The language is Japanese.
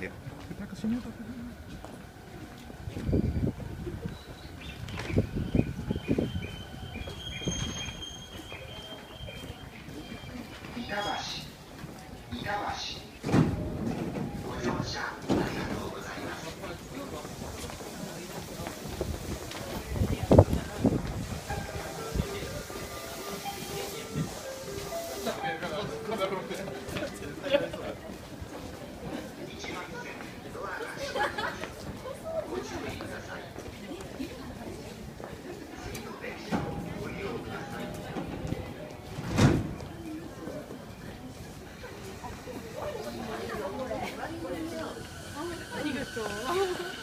げる高ありがとう。